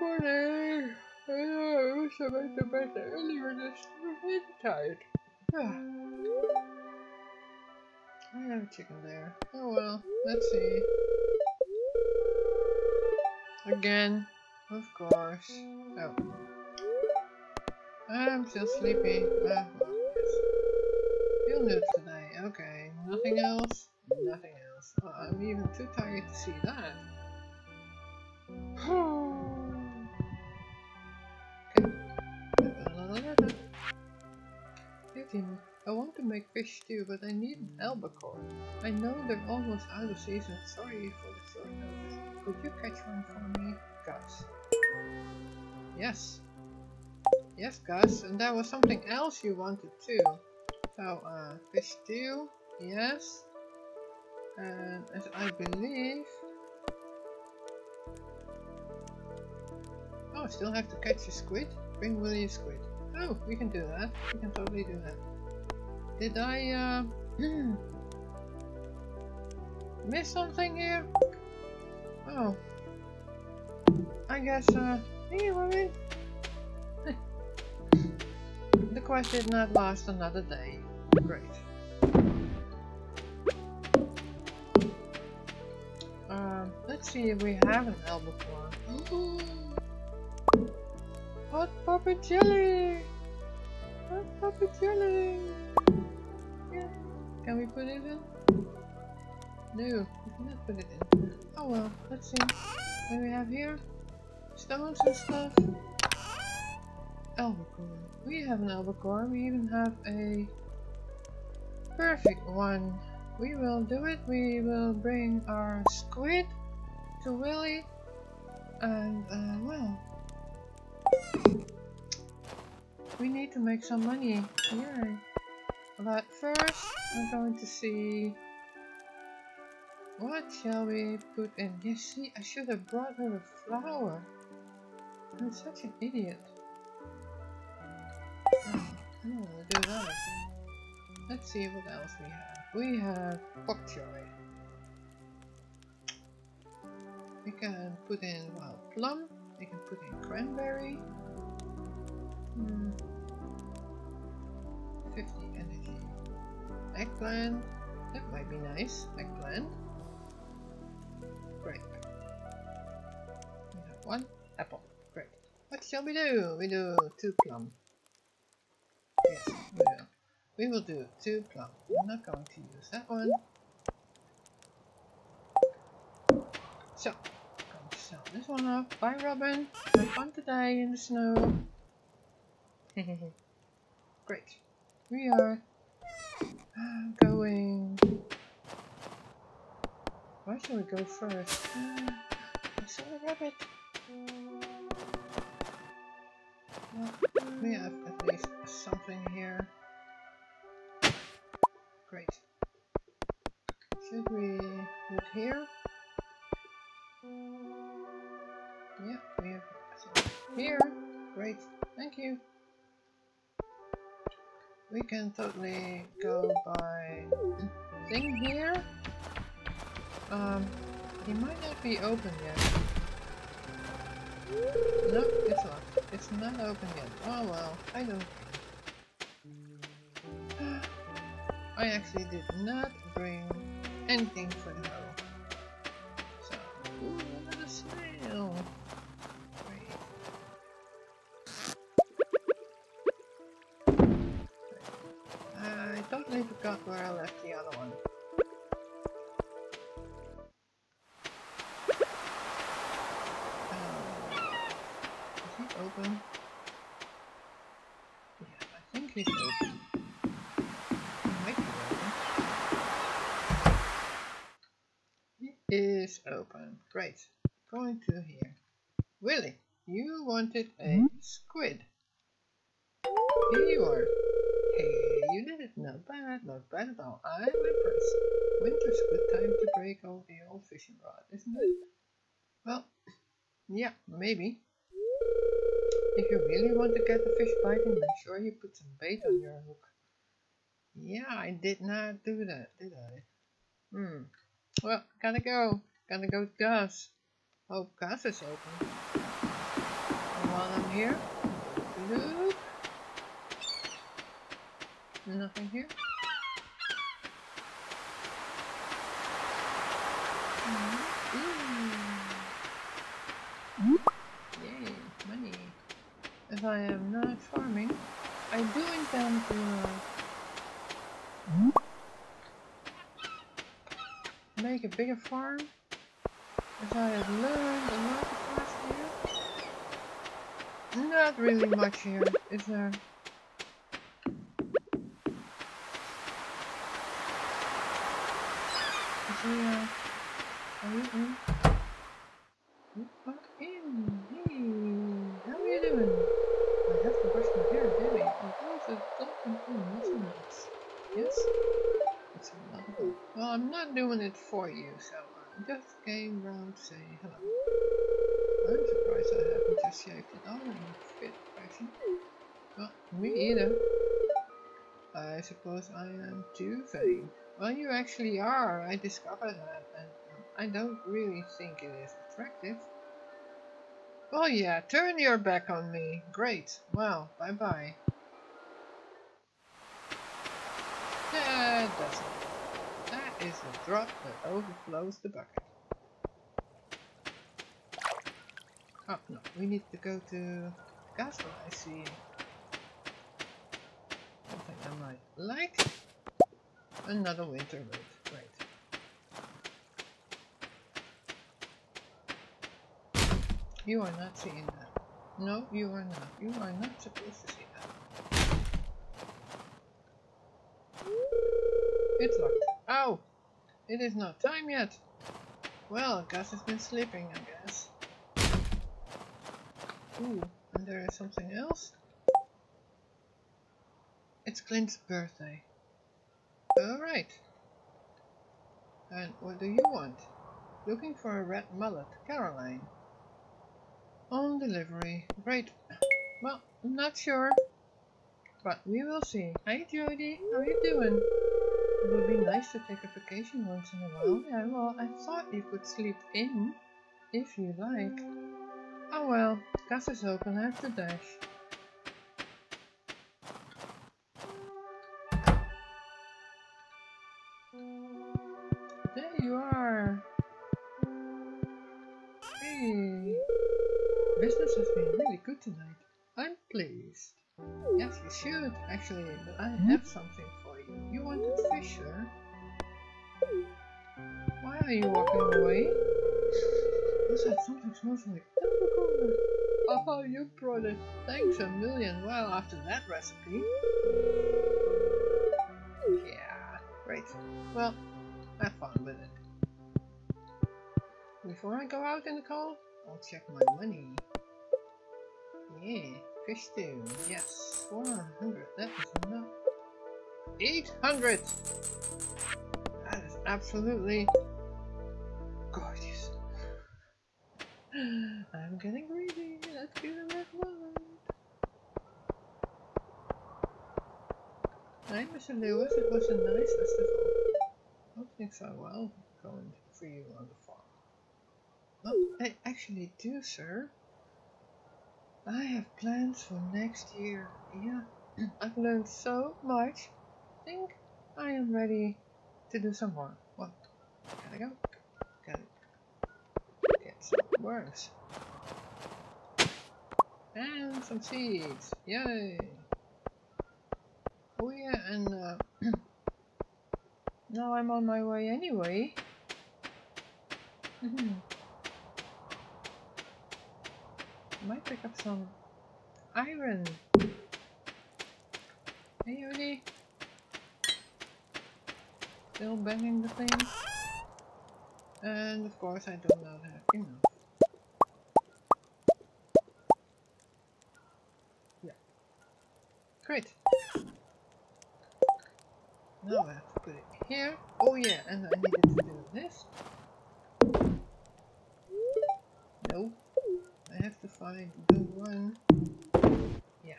morning. I wish I went to bed earlier this I'm tired. I have a chicken there. Oh well, let's see. Again, of course. Oh. I'm still sleepy. Ah, well, yes. Feel new today. Okay. Nothing else? Nothing else. Oh, I'm even too tired to see that. okay. 15. I want to make fish stew, but I need an albacore. I know they're almost out of season. Sorry for the short notice. Could you catch one for me? Gus. Yes. Yes, Gus. And there was something else you wanted too. So, uh, fish stew. Yes. And as I believe... Oh, I still have to catch a squid? Bring Willy squid. Oh, we can do that. We can totally do that. Did I uh, miss something here? Oh. I guess uh hey Robin. the quest did not last another day. Great. Um, let's see if we have an albacore. Hot pepper jelly! Hot pepper jelly! Can we put it in? No, we cannot put it in. Oh well, let's see. What do we have here? Stones and stuff. Albacore. We have an albacore. We even have a perfect one. We will do it. We will bring our squid to Willy. And, uh, well. We need to make some money. Yay. But first, I'm going to see what shall we put in. You see, I should have brought her a flower. I'm such an idiot. Oh, I don't want to do that. Let's see what else we have. We have bok choy. We can put in wild plum. We can put in cranberry. Hmm. 50 energy. Eggplant. That might be nice. Eggplant. Great. We have one apple. Great. What shall we do? We do two plum. Yes, we will. We will do two plum. I'm not going to use that one. So, I'm going to sell this one off. Bye Robin. Have fun today in the snow. Great. We are going. Where should we go first? Uh, I saw a rabbit. Well, we have at least something here. Great. Should we look here? Here. Great. Thank you. We can totally go by thing here. Um, he might not be open yet. No, it's not. It's not open yet. Oh well, I don't. I actually did not bring anything for the hoe. Is open. Great. Going to here. Willy, you wanted a squid. Here you are. Hey, you did it. Not bad, not bad at all. I'm impressed. Winter's a good time to break off the old fishing rod, isn't it? Well, yeah, maybe. If you really want to get the fish biting, make sure you put some bait on your hook. Yeah, I did not do that, did I? Hmm. Well, gotta go. Gotta go to Gus. Oh, Gus is open. while I'm here. Loop. Nothing here. Ooh. Yay, money. If I am not farming, I do intend to uh, make a bigger farm as I have learned a lot last year. Not really much here, is there? Just came round to say hello. I'm surprised I haven't just shaved it all in a fit fashion. Well, me either. I suppose I am too vain. Well, you actually are. I discovered that, and um, I don't really think it is attractive. Oh yeah, turn your back on me. Great. Well, bye-bye. That doesn't. That is the drop that overflows the bucket. Oh, no, we need to go to castle, I see. Something I might like. Another winter road. Great. You are not seeing that. No, you are not. You are not supposed to see that. It's locked. Ow! It is not time yet. Well, Gus has been sleeping, I guess. Ooh, and there is something else. It's Clint's birthday. Alright. And what do you want? Looking for a red mullet, Caroline. On delivery. Great. Well, I'm not sure. But we will see. Hi Jodi, how you doing? It would be nice to take a vacation once in a while. Yeah, well, I thought you could sleep in, if you like. Oh well, Gus is open, I have to dash. There you are. Hey. Business has been really good tonight. I'm pleased. Yes, you should, actually, but I hmm? have something for you. You want a fisher? Why are you walking away? That? Something smells like alcohol. Oh, you brought it. Thanks a million. Well, after that recipe. Yeah, great. Well, have fun with it. Before I go out in the cold, I'll check my money. Yeah, fish stew. Yes, 400. That is enough. 800! That is absolutely gorgeous. I'm getting greedy. Let's get a red mullet. Hi, Mr. Lewis. It was a nice festival. Hope things are well going for you on the farm. Oh, I actually do, sir. I have plans for next year. Yeah, I've learned so much. I think I am ready to do some more. What? Gotta go. Gotta get some worms. And some seeds. Yay! Oh yeah, and uh, now I'm on my way anyway. I might pick up some iron. Hey Yodi. Still banging the thing. And of course I do not have enough. Yeah. Great. Now I have to put it here. Oh yeah, and I needed to do this. No. I the one. Yeah.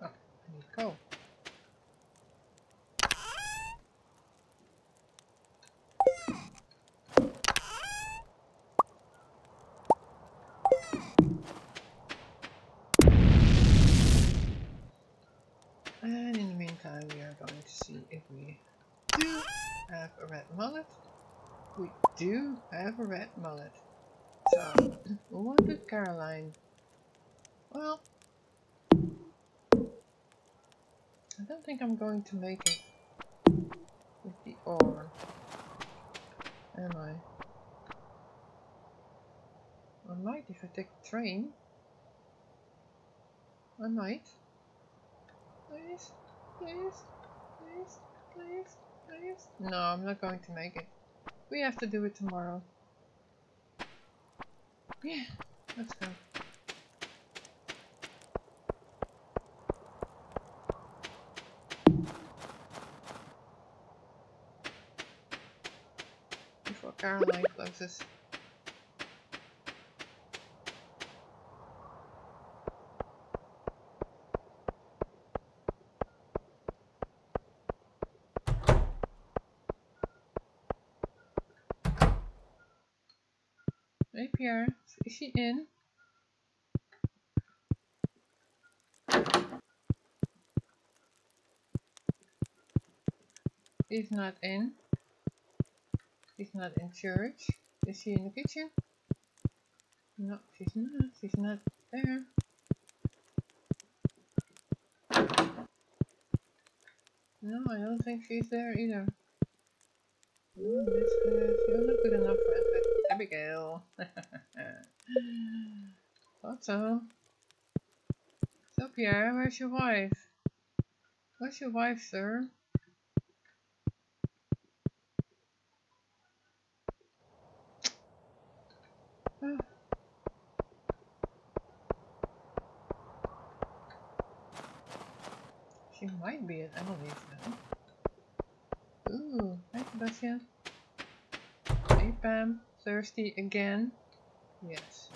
Oh, I need coal. have a red mullet? We do have a red mullet. So, what did Caroline? Well, I don't think I'm going to make it with the ore. Am I? I might if I take the train. I might. Please, please, please, please, please. No, I'm not going to make it. We have to do it tomorrow. Yeah, let's go. Before Caroline closes. Hey Pierre, is she in? is not in. She's not in church. Is she in the kitchen? No, she's not. She's not there. No, I don't think she's there either. No, this good. You're not good enough for Abigail. Thought so. So Pierre, where's your wife? Where's your wife, sir? She might be at Emily's now. Ooh, hi Sebastian. Hey Pam, thirsty again? Yes.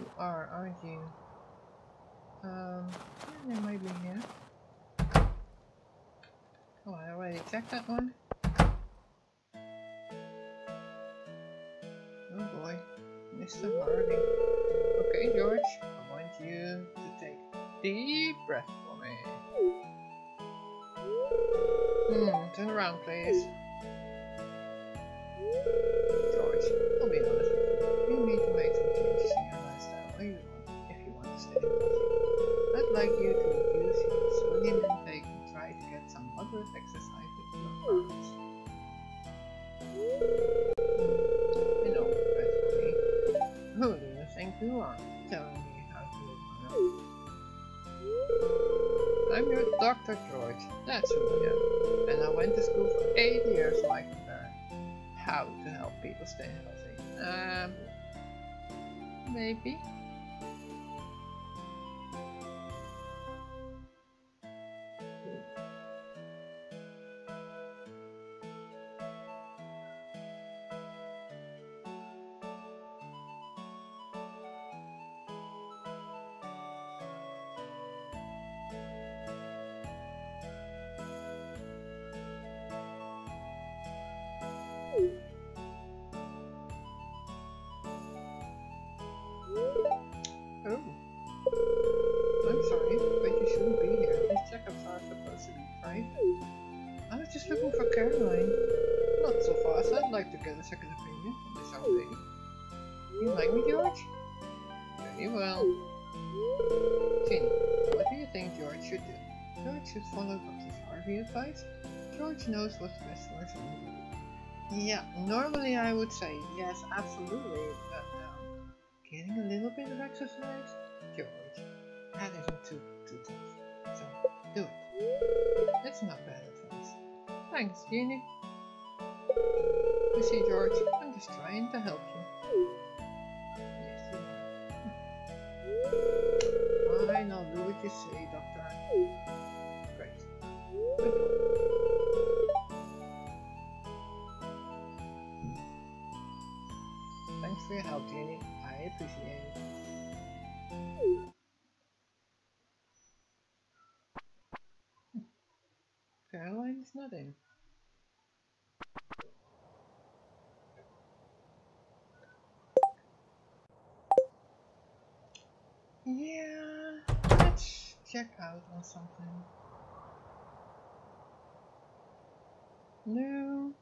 You are, aren't you? Um, yeah, they might be here. Oh, I already checked that one. Oh boy, Mr. Harding. Okay, George, I want you to take deep breath for me. Hmm, turn around, please. I'll be honest with you. You need to make some changes in your lifestyle if you want, if you want to stay healthy. I'd like you to reduce your sodium intake and try to get some moderate exercise with your arms. Hmm, you know me. Who do you think you are, telling me how to live my life? I'm your Dr. George, that's who I am. And I went to school for eight years like learn how to people stay healthy. Um, maybe. A second opinion from this. You like me, George? Very well. Ginny, what do you think George should do? George should follow Dr. Harvey's advice. George knows what's best for own Yeah, normally I would say yes, absolutely, but um, getting a little bit of exercise, George, that isn't too too tough. So do it. It's not bad advice. Thanks, Jeannie. You see, George, I'm just trying to help you. Yes, you are. Fine, I'll do what you say, Doctor. Great. Good. Thanks for your help, Jeannie. I appreciate it. Caroline's not Check out or something. No.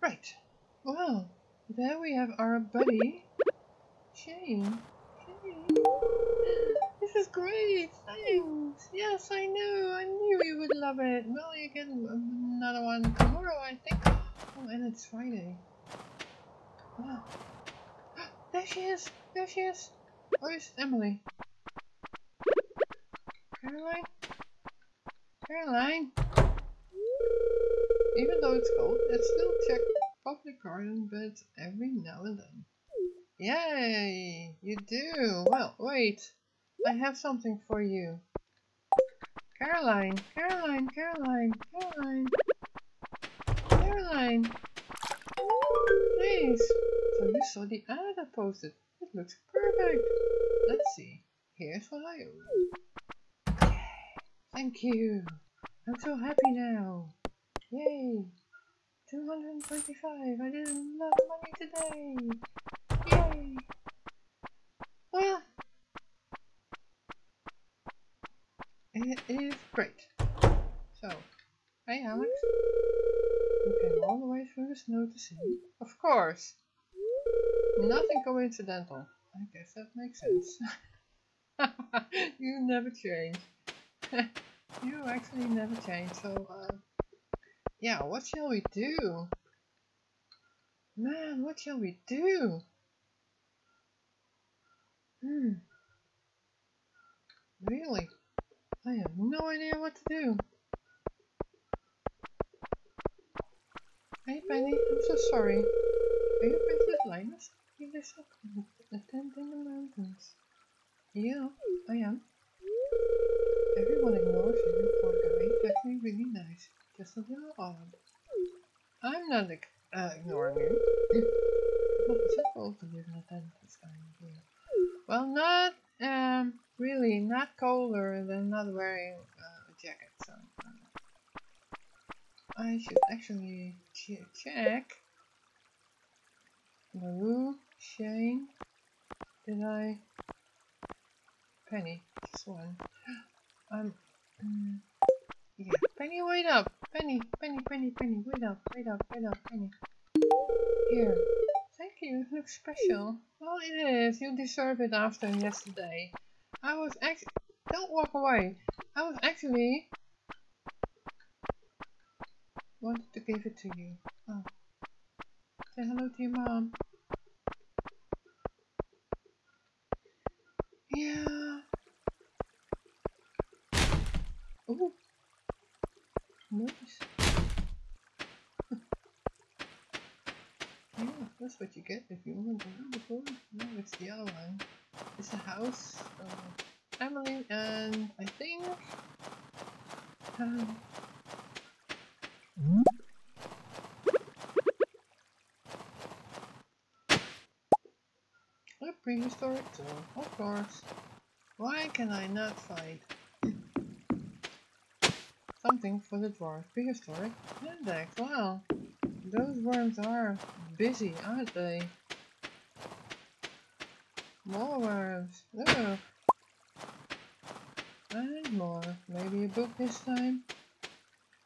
Right. Well, there we have our buddy, Shane. Shane. This is great. Thanks. Yes, I know. I knew you would love it. Well, you get another one tomorrow, I think. Oh, and it's Friday. Wow. There she is! There she is! Where's Emily? Caroline? Caroline? Even though it's cold, it's still check public garden beds every now and then. Yay! You do! Well, wait. I have something for you. Caroline! Caroline! Caroline! Caroline! Caroline! Please! So you saw the ad I posted. Looks perfect. Let's see. Here's what I owe. Thank you! I'm so happy now! Yay! 225! I did a lot of money today! Yay! Well, it is great. So, hey Alex. You came all the way through the snow to see. Of course! Nothing coincidental. I guess that makes sense. you never change. you actually never change, so uh, yeah, what shall we do? Man, what shall we do? Hmm. Really? I have no idea what to do. Hey Penny, I'm so sorry. Are you Princess Linus? You live up in a tent in the mountains. Yeah, I am. Everyone ignores you, poor guy. Actually really nice. Just a little odd. I'm not uh, ignoring you. So cold to live in a tent this time. Well, not um, really, not colder than not wearing uh, a jacket. So uh, I should actually ch check. Maru, Shane, did I? Penny, just one. Um, yeah, Penny, wait up! Penny, Penny, Penny, Penny, wait up, wait up, wait up, Penny. Here, thank you, it looks special. Well, it is, you deserve it after yesterday. I was actually, don't walk away. I was actually wanted to give it to you. Oh. Say hello to your mom. Yeah. Ooh. Nice. yeah, that's what you get if you want to do the. No, it's the other one. It's a house. Uh, Emily and I think. Um, a prehistoric too, of course. Why can I not find something for the dwarf prehistoric index? Wow, those worms are busy, aren't they? More worms. Ugh. And more. Maybe a book this time?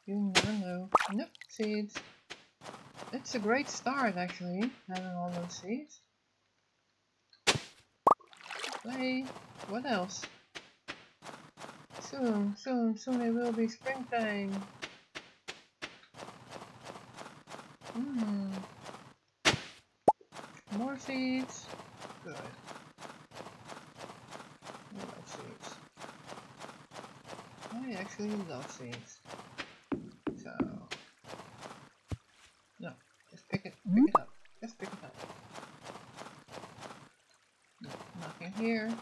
You never know. Nope, seeds. It's a great start actually, having all those seeds. Play. What else? Soon, soon, soon it will be springtime. Hmm. More seeds. Good. I love seeds. I actually love seeds. So no, just pick it pick it up. Just pick it up. No, nothing here.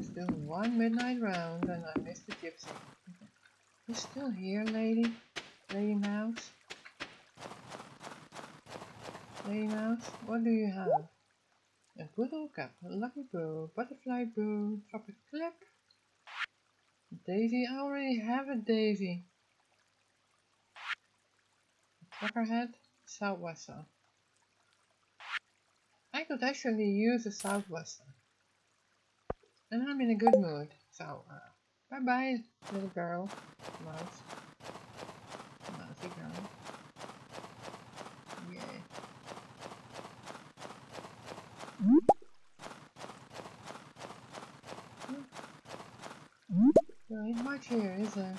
Still one midnight round and I missed the gypsy. You still here? Lady Mouse? Lady Mouse, what do you have? A poodle cap, a lucky bow, butterfly bow, tropic clip. Daisy, I already have a daisy. Trucker hat, southwester. I could actually use a southwester. And I'm in a good mood, so uh, bye bye little girl, mouse, mousy girl. There ain't much here, is there?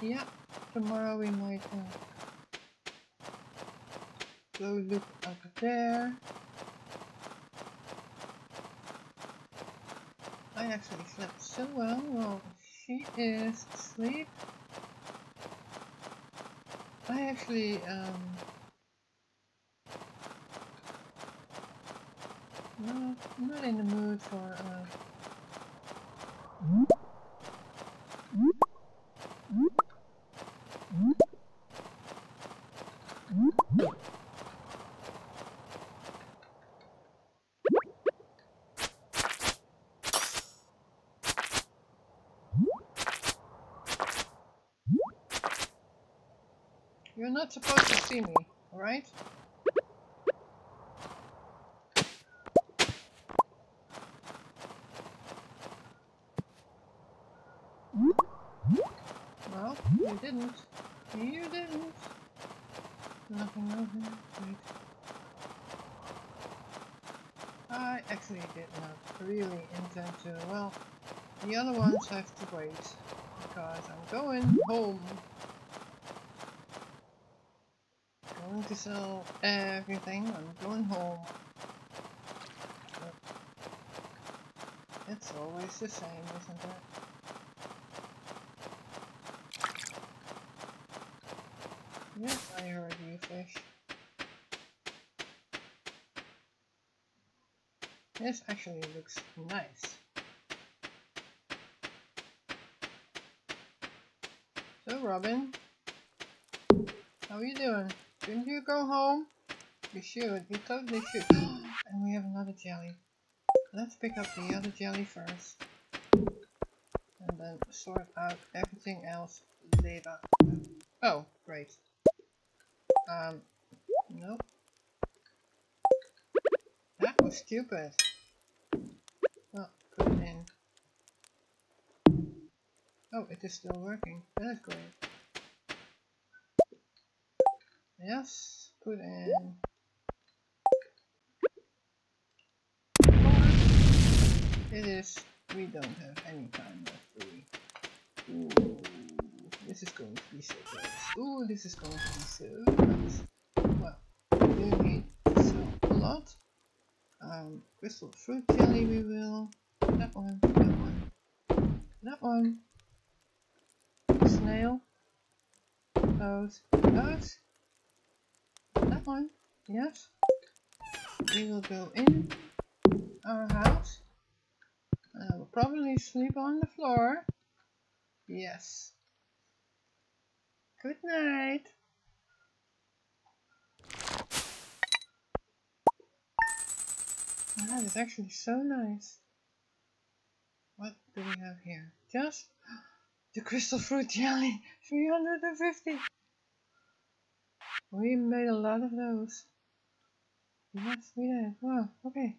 Yeah, tomorrow we might uh, go look up there. I actually slept so well while she is asleep. I actually, um, no, I'm not in the mood for, uh, You're not supposed to see me, alright? Well, you didn't. You didn't. Nothing, nothing. Wait. I actually did not really intend to. Well, the other ones have to wait. Because I'm going home. Going to sell everything. I'm going home. It's always the same, isn't it? Yes, I heard fish. This actually looks nice. So, Robin, how are you doing? Shouldn't you go home? You should, you totally should. and we have another jelly. Let's pick up the other jelly first. And then sort out everything else later. Oh, great. Um, nope. That was stupid. Oh, put it in. Oh, it is still working. That's great. Yes, put in. It is. We don't have any time left, do we? Ooh, this is going to be so close. Ooh, this is going to be so nice. Well, we need sell a lot. Um, crystal fruit jelly we will. That one, that one, that one. Snail. Those, those. That one, yes. We will go in our house. I will probably sleep on the floor. Yes. Good night. That is actually so nice. What do we have here? Just the crystal fruit jelly. 350. We made a lot of those. Yes, we did. Wow, okay.